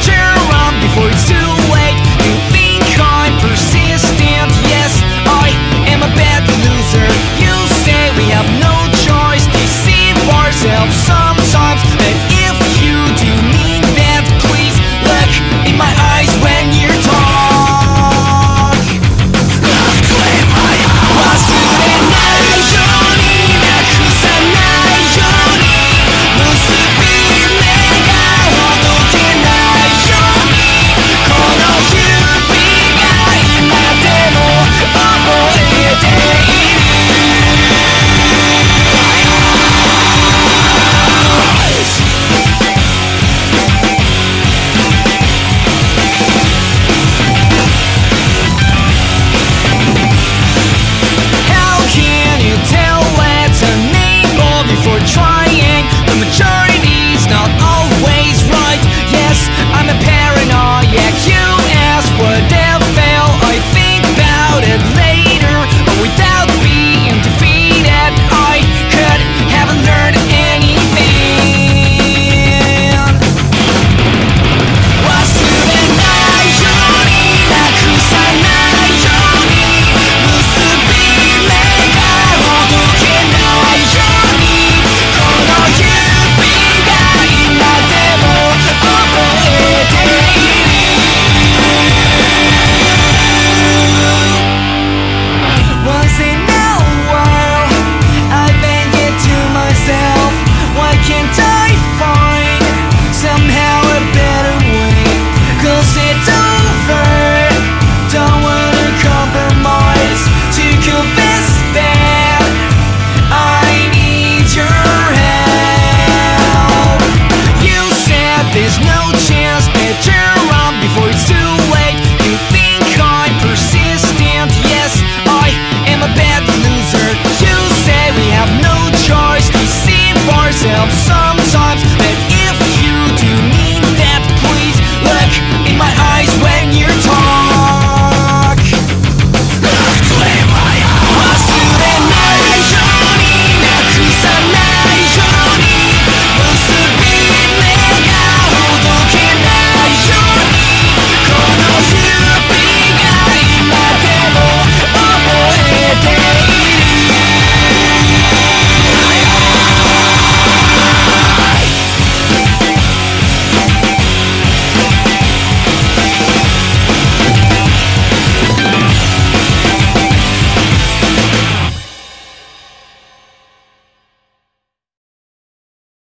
Cheers!